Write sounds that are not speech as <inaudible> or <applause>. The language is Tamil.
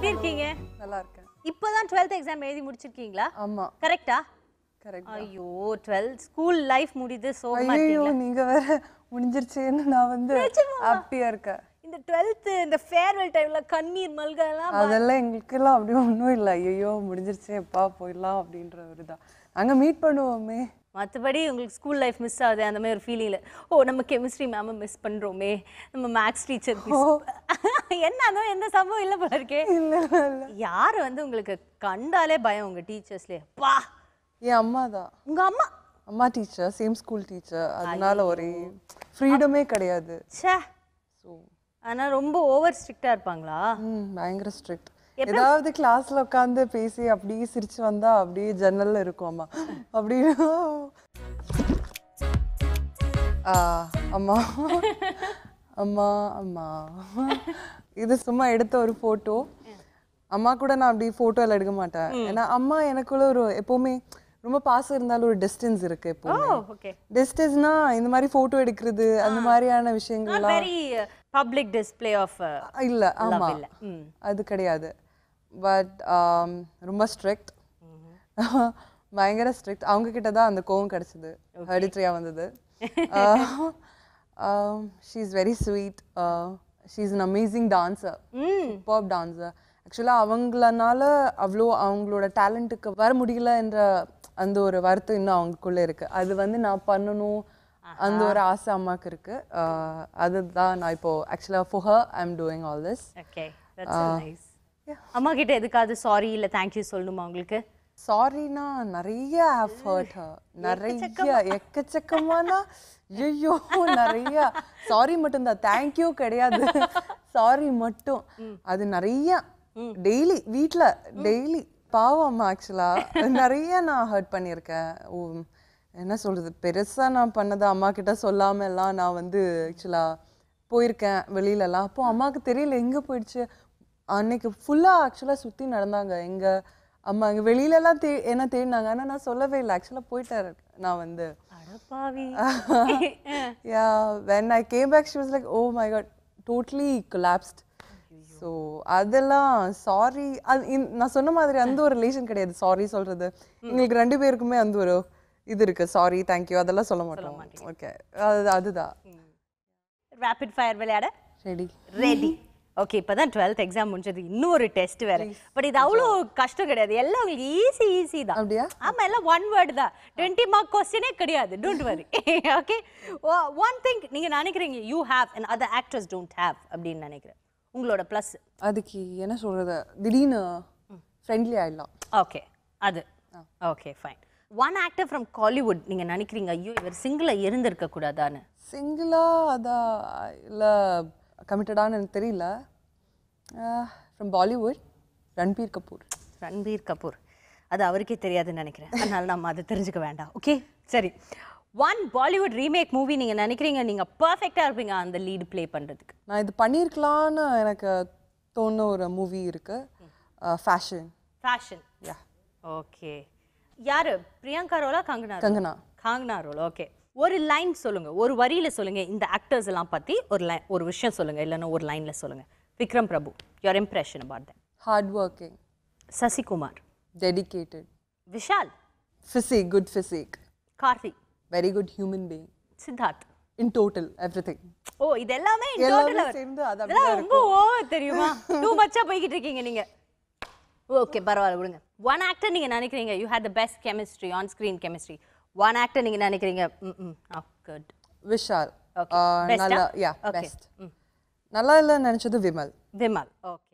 எப்படி இருக்கீங்க? நல்லா இருக்கேன் இப்பதான் 12th எக்ஸாம் எழுதி முடிச்சிருக்கீங்களா? ஆமா. கரெக்டா கரெக்ட் ஐயோ 12 ஸ்கூல் லைஃப் சோகமா ஐயோ இருக்கீங்களா? நீங்க வேற முடிஞ்சிருச்சேன்னு நான் வந்து ஹாப்பியா இருக்கேன். 12th இந்த ஃபேர்வெல் டைம்ல கண்ணீர் மல்கெல்லாம் அதெல்லாம் எங்களுக்கெல்லாம் அப்படி ஒன்றும் இல்லை. ஐயோ முடிஞ்சிருச்சே எப்பா போயிடலாம் அப்படின்ற ஒரு தான் நாங்க மீட் பண்ணுவோமே. மற்றபடி உங்களுக்கு ஸ்கூல் லைஃப் மிஸ் ஆகுது அந்த மாதிரி ஒரு ஃபீலிங்ல ஓ நம்ம கெமிஸ்ட்ரி மேம் மிஸ் பண்றோமே. நம்ம மேக்ஸ் டீச்சர் <laughs> என்ன அதோ எந்த சம்பவம் இல்லை போல இருக்கே. யார் வந்து உங்களுக்கு கண்டாலே பயம் உங்க டீச்சர்ஸ்லயே பா என் அம்மா தான் உங்க அம்மா? அம்மா டீச்சர் சேம் ஸ்கூல் டீச்சர் அதனால ஒரே ஃப்ரீடமே கிடையாது. ச்சே. ஸோ ஆனா ரொம்ப ஓவர் ஸ்ட்ரிக்டா இருப்பாங்களா? ம் பயங்கர ஸ்ட்ரிக்ட் ஏதாவது கிளாஸ்ல உட்காந்து பேசி அப்படியே சிரிச்சு வந்தா அப்படியே ஜன்னல்ல இருக்கும் அம்மா. அப்படி. ஆ, அம்மா. அம்மா அம்மா. இது சும்மா எடுத்த ஒரு போட்டோ அம்மா கூட நான் அப்படி எல்லாம் எடுக்க மாட்டேன். ஏன்னா அம்மா எனக்குள்ள ஒரு எப்பவுமே ரொம்ப பாசம் இருந்தாலும் ஒரு டிஸ்டன்ஸ் இருக்கு எப்பவுமே. ஓகே டிஸ்டன்ஸ்னா இந்த மாதிரி போட்டோ எடுக்கிறது அந்த மாதிரியான விஷயங்கள்லாம் வெரி பப்ளிக் டிஸ்ப்ளே ஆஃப் இல்ல ஆமா. அது கிடையாது. பட் ரொம்ப ஸ்ட்ரிக்ட் <laughs> பயங்கர ஸ்ட்ரிக்ட் அவங்க கிட்ட தான் அந்த கோவம் கிடைச்சது. ஹரித்ரியா வந்தது. She is very sweet she is an amazing dancer ம். சூப்பர் டான்சர் ஆக்சுவலாக அவங்களனால அவ்வளோ அவங்களோட டேலண்ட்டுக்கு வர முடியல என்ற அந்த ஒரு வருத்தம் இன்னும் அவங்களுக்குள்ள இருக்கு. அது வந்து நான் பண்ணணும் அந்த ஒரு ஆசை அம்மாக்கு இருக்கு. அதுதான் நான் இப்போ ஆக்சுவலாக for her I'm doing all this okay அம்மா கிட்ட எதுக்காவது சாரி இல்ல தேங்க்யூ சொல்லணுமா உங்களுக்கு? சாரினா நிறைய ஹேவ் ஹர்ட் ஹர் நிறைய எக்கச்சக்கமான ஐயோ நிறைய. சாரி மட்டும்தான் தேங்க்யூ கிடையாது. சாரி மட்டும். அது நிறைய. டெய்லி வீட்ல டெய்லி பாவம் அம்மா ஆக்சுவலா நிறைய நான் ஹர்ட் பண்ணியிருக்கேன். என்ன சொல்றது? பெருசா நான் பண்ணது அம்மா கிட்ட சொல்லாம எல்லாம் நான் வந்து ஆக்சுவலா போயிருக்கேன் வெளியிலலாம். அப்போ அம்மாவுக்கு தெரியல எங்க போயிடுச்சு? அன்னைக்கு ஃபுல்லா ஆக்சுவலா சுத்தி நடந்தாங்க. எங்க அம்மா இங்க வெளியில எல்லாம் தே என்ன தேடினாங்க? ஆனா நான் சொல்லவே இல்லை. ஆக்சுவலா போயிட்டேன் நான் வந்து. <laughs> yeah when i came back she was like oh my god totally collapsed. So அதெல்லாம் சாரி அது நான் சொன்ன மாதிரி அந்த ஒரு ரிலேஷன் கிடையாது. சாரி சொல்றது. எங்களுக்கு ரெண்டு பேருக்குமே அந்த ஒரு இது இருக்கு. சாரி தேங்க்யூ அதெல்லாம் சொல்ல மாட்டோம். ஓகே அது அதுதான். ரேபிட் ஃபயர் விளையாட? ரெடி ரெடி ஓகே இப்பதான் 12th எக்ஸாம் முடிஞ்சது. இன்னும் ஒரு டெஸ்ட் வேற. பட் இது அவ்வளோ கஷ்டம் கிடையாது. எல்லாம் உங்களுக்கு ஈஸி ஈஸி தான். அப்படியா? ஆமா எல்லாம் ஒன் வேர்டு தான். டுவெண்ட்டி மார்க் கொஸ்டினே கிடையாது. Don't worry okay one thing நீங்க நினைக்கிறீங்க you have and other actors don't have அப்படின்னு நினைக்கிறேன். உங்களோட ப்ளஸ் அதுக்கு என்ன சொல்றது? திடீர்னு ஃப்ரெண்ட்லி ஆயிடலாம். ஓகே அது. Okay fine one actor from Kollywood நீங்க நினைக்கிறீங்க ஐயோ இவர் சிங்கிளா இருந்திருக்க கூடாதான்னு? சிங்கிளா அதான் இல்லை கமிட்டடான்னு எனக்கு தெரியல. ஃப்ரம் பாலிவுட் ரன்பீர் கபூர் ரன்பீர் கபூர் அது அவருக்கே தெரியாதுன்னு நினைக்கிறேன். அதனால நம்ம அதை தெரிஞ்சுக்க வேண்டாம். ஓகே சரி. ஒன் பாலிவுட் ரீமேக் மூவி நீங்க நினைக்கிறீங்க நீங்க பர்ஃபெக்டா இருப்பீங்க அந்த லீடு ப்ளே பண்றதுக்கு. நான் இது பண்ணியிருக்கலான்னு எனக்கு தோணுன ஒரு மூவி இருக்கு. ஃபேஷன் ஃபேஷன் யா ஓகே யாரு? பிரியங்கா ரோலா கங்கனா? கங்கனா. காங்கனா ரோல் ஓகே ஒரு லைன் சொல்லுங்க ஒரு வரியில சொல்லுங்க இந்த ஆக்டர்ஸ் எல்லாம் பத்தி ஒரு லைன் ஒரு விஷயம் சொல்லுங்க இல்லைன்னா ஒரு லைன்ல சொல்லுங்க. Vikram Prabhu your impression about them hard working Sasikumar. Dedicated Vishal. Physique good physique Karthik. Very good human being Siddharth in total every thing oh இது எல்லாமே total ஆ- சேர்ந்து அது இதெல்லாம் ரொம்ப ஓவர் தெரியுமா? டூ மச்சா போய்கிட்டு இருக்கீங்க நீங்க. ஓகே பரவாயில்ல விடுங்க. ஒன் ஆக்டர் நீங்க நினைக்கிறீங்க? You had the best chemistry on screen chemistry one actor நீங்க நினைக்கிறீங்க? ம் குட் விஷால்? நல்லா யா. பெஸ்ட் நல்லா இல்லைன்னு நினச்சது விமல். விமல் ஓகே